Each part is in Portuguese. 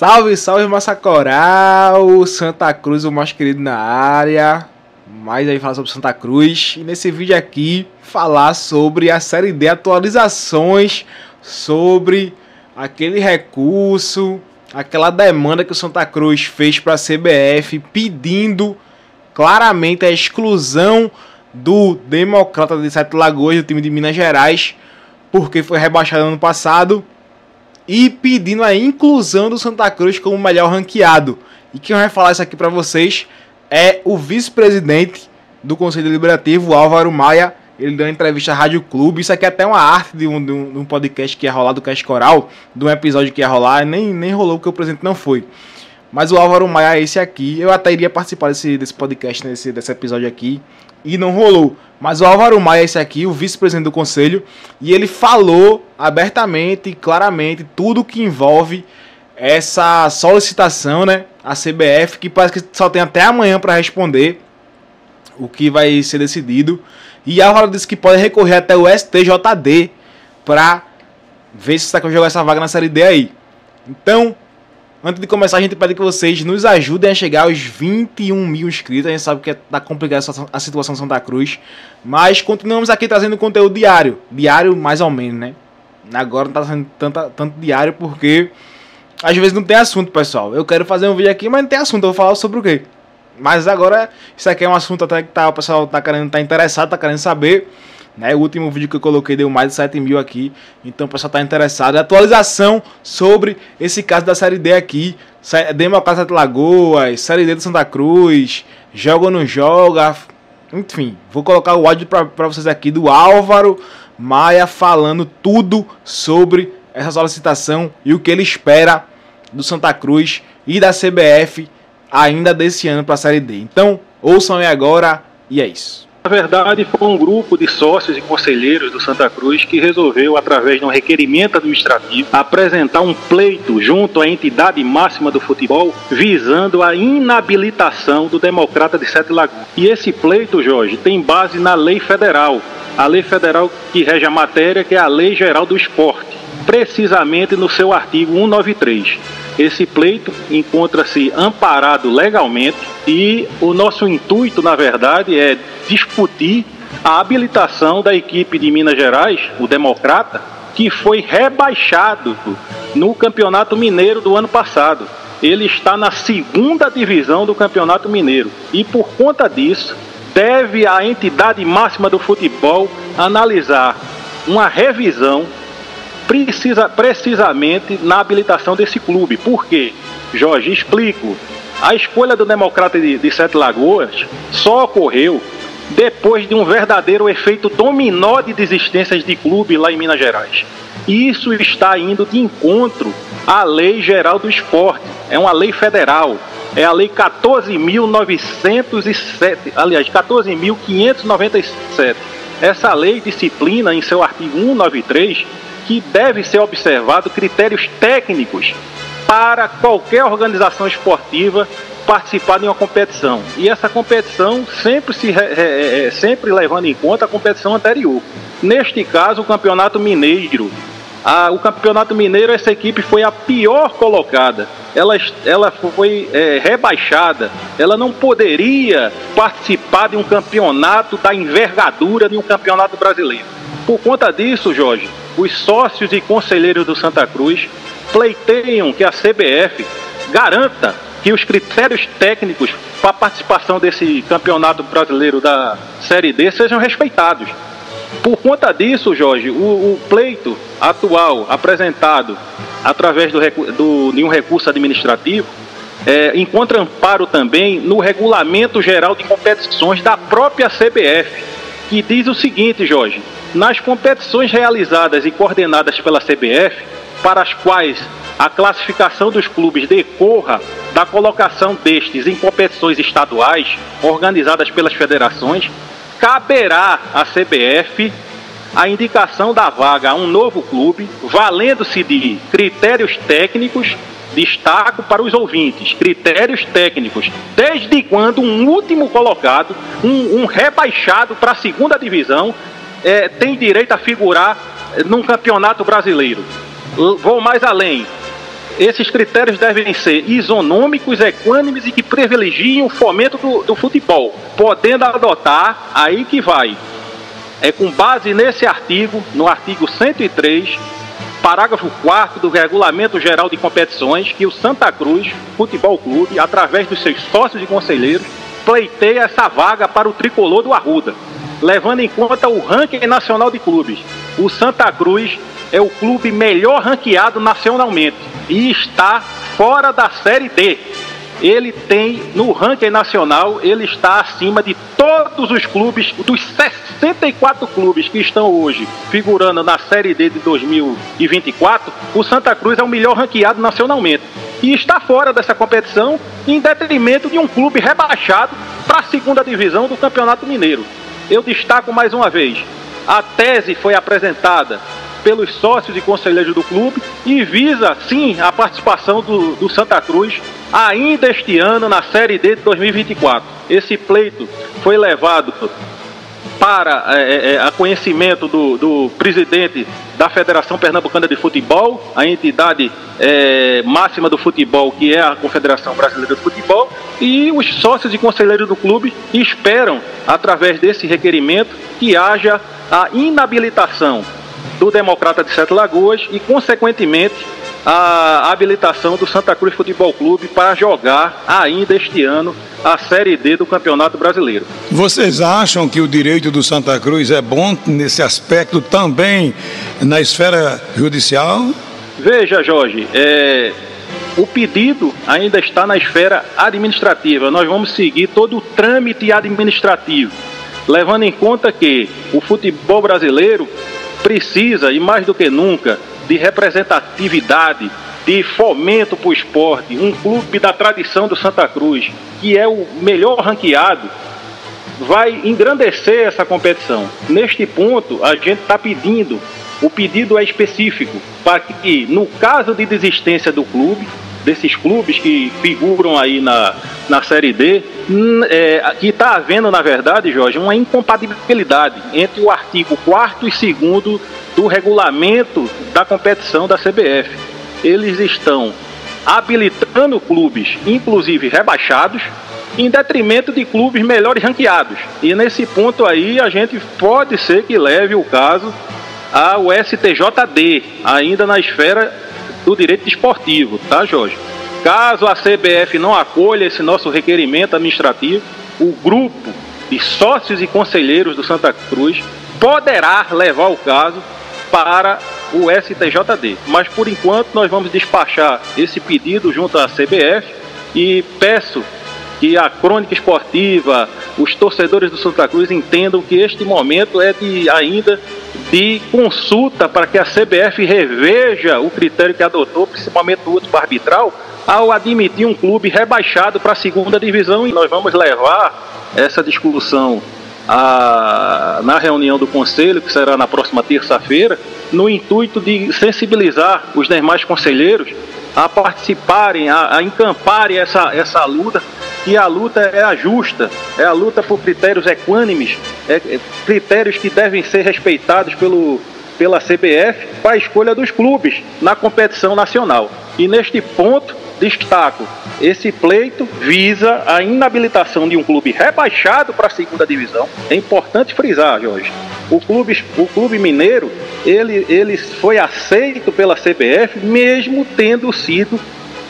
Salve, salve Massa Coral, Santa Cruz, o mais querido na área. Mais aí falar sobre Santa Cruz. E nesse vídeo aqui, falar sobre a série D atualizações, sobre aquele recurso, aquela demanda que o Santa Cruz fez para a CBF pedindo claramente a exclusão do Democrata de Sete Lagoas do time de Minas Gerais, porque foi rebaixado ano passado e pedindo a inclusão do Santa Cruz como melhor ranqueado. E quem vai falar isso aqui para vocês é o vice-presidente do Conselho Deliberativo, Álvaro Maia. Ele deu uma entrevista à Rádio Clube. Isso aqui é até uma arte de um, de um, podcast que ia rolar do Cast Coral, de um episódio que ia rolar. Nem, nem rolou porque o presente não foi. Mas o Álvaro Maia é esse aqui. Eu até iria participar desse, desse podcast, nesse, desse episódio aqui. E não rolou. Mas o Álvaro Maia, esse aqui, o vice-presidente do conselho, e ele falou abertamente e claramente tudo que envolve essa solicitação, né? A CBF, que parece que só tem até amanhã para responder o que vai ser decidido. E Álvaro disse que pode recorrer até o STJD para ver se está jogar essa vaga na Série D aí. Então, Antes de começar, a gente pede que vocês nos ajudem a chegar aos 21 mil inscritos. A gente sabe que tá complicada a situação Santa Cruz. Mas continuamos aqui trazendo conteúdo diário. Diário, mais ou menos, né? Agora não tá sendo tanto, tanto diário porque às vezes não tem assunto, pessoal. Eu quero fazer um vídeo aqui, mas não tem assunto. Eu vou falar sobre o quê? Mas agora, isso aqui é um assunto até que tá, o pessoal tá querendo, tá interessado, tá querendo saber. Né? O último vídeo que eu coloquei deu mais de 7 mil aqui. Então o pessoal está interessado. Atualização sobre esse caso da Série D aqui. Democracia de Lagoas, Série D do Santa Cruz, joga ou não joga. Enfim, vou colocar o áudio para vocês aqui do Álvaro Maia falando tudo sobre essa solicitação e o que ele espera do Santa Cruz e da CBF ainda desse ano para a Série D. Então, ouçam aí agora e é isso. Na verdade, foi um grupo de sócios e conselheiros do Santa Cruz que resolveu, através de um requerimento administrativo, apresentar um pleito junto à entidade máxima do futebol, visando a inabilitação do Democrata de Sete Lagoas. E esse pleito, Jorge, tem base na lei federal, a lei federal que rege a matéria, que é a Lei Geral do Esporte, precisamente no seu artigo 193. Esse pleito encontra-se amparado legalmente e o nosso intuito, na verdade, é discutir a habilitação da equipe de Minas Gerais, o Democrata, que foi rebaixado no Campeonato Mineiro do ano passado. Ele está na segunda divisão do Campeonato Mineiro e, por conta disso, deve a entidade máxima do futebol analisar uma revisão precisa, precisamente na habilitação desse clube. Por quê? Jorge, explico. A escolha do Democrata de, de Sete Lagoas só ocorreu depois de um verdadeiro efeito dominó de desistências de clube lá em Minas Gerais. Isso está indo de encontro à Lei Geral do Esporte. É uma lei federal. É a Lei 14.907, aliás, 14.597. Essa lei disciplina em seu artigo 193 que deve ser observado critérios técnicos para qualquer organização esportiva participar de uma competição. E essa competição sempre, se, é, é, sempre levando em conta a competição anterior. Neste caso, o Campeonato Mineiro. A, o Campeonato Mineiro, essa equipe foi a pior colocada. Ela, ela foi é, rebaixada. Ela não poderia participar de um campeonato da envergadura de um campeonato brasileiro. Por conta disso, Jorge, os sócios e conselheiros do Santa Cruz pleiteiam que a CBF garanta que os critérios técnicos para a participação desse campeonato brasileiro da Série D sejam respeitados. Por conta disso, Jorge, o, o pleito atual apresentado através do, do, de um recurso administrativo é, encontra amparo também no Regulamento Geral de Competições da própria CBF, que diz o seguinte, Jorge: nas competições realizadas e coordenadas pela CBF, para as quais a classificação dos clubes decorra da colocação destes em competições estaduais organizadas pelas federações, caberá à CBF a indicação da vaga a um novo clube, valendo-se de critérios técnicos, destaco para os ouvintes, critérios técnicos, desde quando um último colocado, um, um rebaixado para a segunda divisão, é, tem direito a figurar num campeonato brasileiro. Vou mais além. Esses critérios devem ser isonômicos, equânimes e que privilegiem o fomento do, do futebol, podendo adotar, aí que vai, é com base nesse artigo, no artigo 103, parágrafo 4 do Regulamento Geral de Competições, que o Santa Cruz Futebol Clube, através dos seus sócios e conselheiros, pleiteia essa vaga para o tricolor do Arruda, levando em conta o ranking nacional de clubes. O Santa Cruz é o clube melhor ranqueado nacionalmente e está fora da Série D. Ele tem, no ranking nacional, ele está acima de todos os clubes, dos 64 clubes que estão hoje figurando na Série D de 2024, o Santa Cruz é o melhor ranqueado nacionalmente. E está fora dessa competição em detrimento de um clube rebaixado para a segunda divisão do Campeonato Mineiro. Eu destaco mais uma vez: a tese foi apresentada pelos sócios e conselheiros do clube e visa, sim, a participação do, do Santa Cruz ainda este ano na Série D de 2024. Esse pleito foi levado para é, é, é, a conhecimento do, do, presidente da Federação Pernambucana de Futebol, a entidade é, máxima do futebol, que é a Confederação Brasileira de Futebol, e os sócios e conselheiros do clube esperam, através desse requerimento, que haja a inabilitação do Democrata de Sete Lagoas e, consequentemente, a habilitação do Santa Cruz Futebol Clube para jogar ainda este ano a Série D do Campeonato Brasileiro. Vocês acham que o direito do Santa Cruz é bom nesse aspecto também na esfera judicial? Veja, Jorge, é, o pedido ainda está na esfera administrativa. Nós vamos seguir todo o trâmite administrativo, levando em conta que o futebol brasileiro precisa, e mais do que nunca, de representatividade, de fomento para o esporte, um clube da tradição do Santa Cruz, que é o melhor ranqueado, vai engrandecer essa competição. Neste ponto, a gente está pedindo, o pedido é específico, para que, no caso de desistência do clube, desses clubes que figuram aí na, na Série D, é, que está havendo, na verdade, Jorge, uma incompatibilidade entre o artigo 4 e 2 do regulamento da competição da CBF. Eles estão habilitando clubes, inclusive rebaixados, em detrimento de clubes melhores ranqueados. E nesse ponto aí a gente pode ser que leve o caso ao STJD, ainda na esfera do direito esportivo, tá, Jorge? Caso a CBF não acolha esse nosso requerimento administrativo, o grupo de sócios e conselheiros do Santa Cruz poderá levar o caso para o STJD. Mas por enquanto nós vamos despachar esse pedido junto à CBF e peço que a crônica esportiva, os torcedores do Santa Cruz entendam que este momento é de ainda de consulta para que a CBF reveja o critério que adotou, principalmente o último arbitral, ao admitir um clube rebaixado para a segunda divisão. E nós vamos levar essa discussão a, na reunião do Conselho, que será na próxima terça-feira, no intuito de sensibilizar os demais conselheiros a participarem, a, a encamparem essa, essa luta que a luta é a justa, é a luta por critérios equânimes, é, é, critérios que devem ser respeitados pelo, pela CBF para a escolha dos clubes na competição nacional. E neste ponto, destaco, esse pleito visa a inabilitação de um clube rebaixado para a segunda divisão. É importante frisar, Jorge. O clube, o clube mineiro, ele, ele foi aceito pela CBF, mesmo tendo sido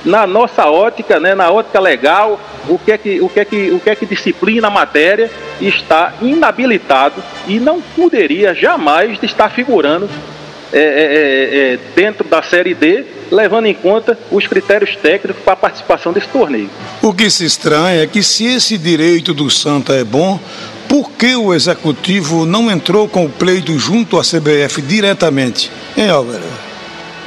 na nossa ótica, né, na ótica legal, o que é que, o que, é que, o que, é que disciplina a matéria está inabilitado e não poderia jamais estar figurando é, é, é, é, dentro da Série D, levando em conta os critérios técnicos para a participação desse torneio. O que se estranha é que se esse direito do Santa é bom, por que o Executivo não entrou com o pleito junto à CBF diretamente? Hein, Álvaro?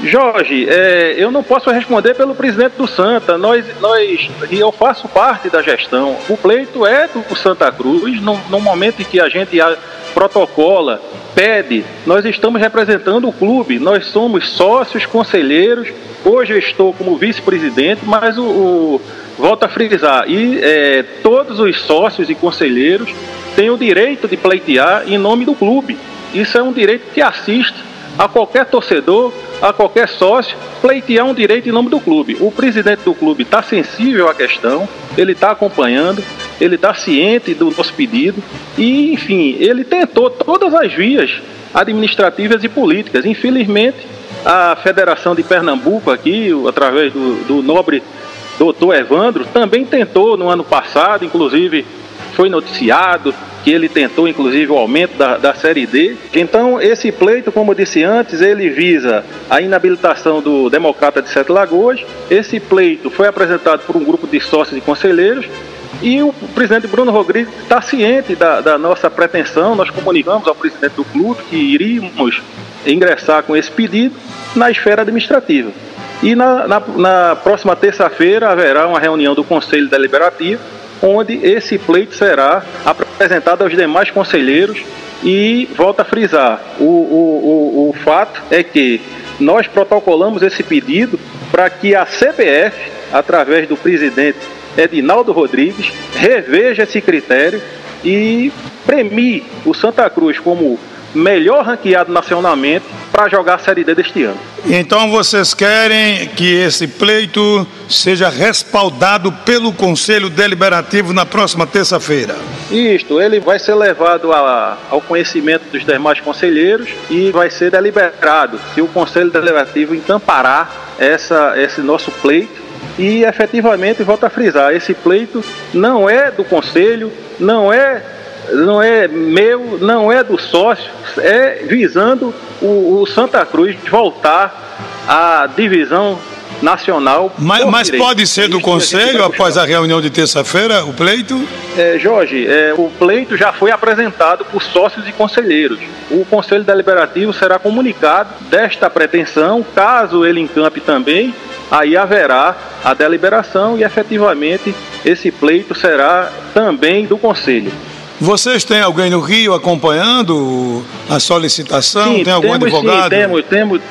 Jorge, é, eu não posso responder pelo presidente do Santa. Nós, nós, e eu faço parte da gestão. O pleito é do Santa Cruz. No, no momento em que a gente a, protocola, pede, nós estamos representando o clube. Nós somos sócios, conselheiros. Hoje eu estou como vice-presidente, mas o, o volto a frisar. E é, todos os sócios e conselheiros têm o direito de pleitear em nome do clube. Isso é um direito que assiste a qualquer torcedor, a qualquer sócio pleitear um direito em nome do clube. O presidente do clube está sensível à questão, ele está acompanhando, ele está ciente do nosso pedido e, enfim, ele tentou todas as vias administrativas e políticas. Infelizmente, a Federação de Pernambuco aqui, através do, do nobre doutor Evandro, também tentou no ano passado, inclusive foi noticiado que ele tentou inclusive o aumento da, da Série D. Então, esse pleito, como eu disse antes, ele visa a inabilitação do Democrata de Sete Lagoas. Esse pleito foi apresentado por um grupo de sócios e conselheiros e o presidente Bruno Rodrigues está ciente da, da, nossa pretensão. Nós comunicamos ao presidente do clube que iríamos ingressar com esse pedido na esfera administrativa. E na, na, na próxima terça-feira haverá uma reunião do Conselho Deliberativo onde esse pleito será apresentado aos demais conselheiros. E volta a frisar, o, o, o, o fato é que nós protocolamos esse pedido para que a CBF, através do presidente Edinaldo Rodrigues, reveja esse critério e premie o Santa Cruz como melhor ranqueado nacionalmente para jogar a Série D deste ano. Então vocês querem que esse pleito seja respaldado pelo Conselho Deliberativo na próxima terça-feira? Isto, ele vai ser levado a, ao conhecimento dos demais conselheiros e vai ser deliberado se o Conselho Deliberativo encamparar essa, esse nosso pleito e efetivamente, volto a frisar, esse pleito não é do Conselho, não é não é meu, não é do sócio, é visando o, o Santa Cruz voltar à divisão nacional. Mas, mas pode ser do Conselho após a reunião de terça-feira, o pleito? É, Jorge, é, o pleito já foi apresentado por sócios e conselheiros. O Conselho Deliberativo será comunicado desta pretensão, caso ele encampe também, aí haverá a deliberação e efetivamente esse pleito será também do Conselho. Vocês têm alguém no Rio acompanhando a solicitação? Sim, Tem algum temos, advogado? Sim, temos, temos,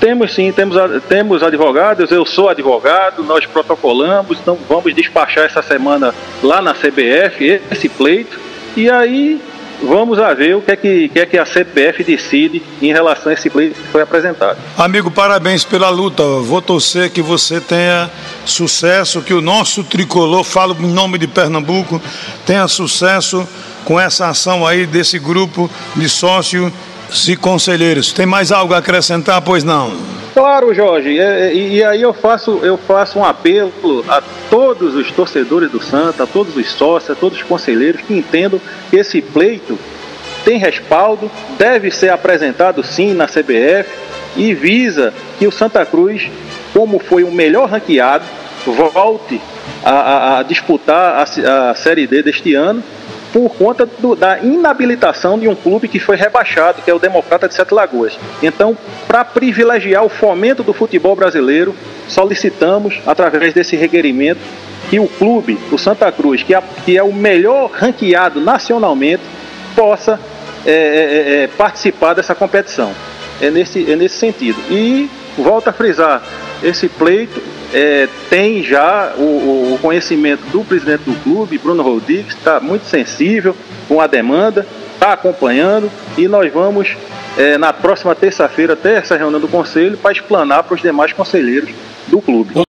temos sim, temos, temos advogados, eu sou advogado, nós protocolamos, então vamos despachar essa semana lá na CBF esse pleito. E aí vamos a ver o que é que, que, é que a CPF decide em relação a esse pleito que foi apresentado. Amigo, parabéns pela luta. Vou torcer que você tenha sucesso, que o nosso tricolor, falo em nome de Pernambuco, tenha sucesso com essa ação aí desse grupo de sócios e conselheiros. Tem mais algo a acrescentar, pois não? Claro, Jorge, e, é, é, e, aí eu faço, eu faço um apelo a todos os torcedores do Santa, a todos os sócios, a todos os conselheiros que entendam que esse pleito tem respaldo, deve ser apresentado sim na CBF e visa que o Santa Cruz, como foi o melhor ranqueado, volte a, a, a disputar a, a Série D deste ano por conta do, da inabilitação de um clube que foi rebaixado, que é o Democrata de Sete Lagoas. Então, para privilegiar o fomento do futebol brasileiro, solicitamos, através desse requerimento, que o clube, o Santa Cruz, que é, que é o melhor ranqueado nacionalmente, possa é, é, é, é, participar dessa competição. É nesse, é nesse sentido. E volto a frisar, esse pleito é, tem já o, o, conhecimento do presidente do clube, Bruno Rodrigues, está muito sensível com a demanda, está acompanhando e nós vamos, é, na próxima terça-feira, ter essa reunião do conselho para explanar para os demais conselheiros do clube.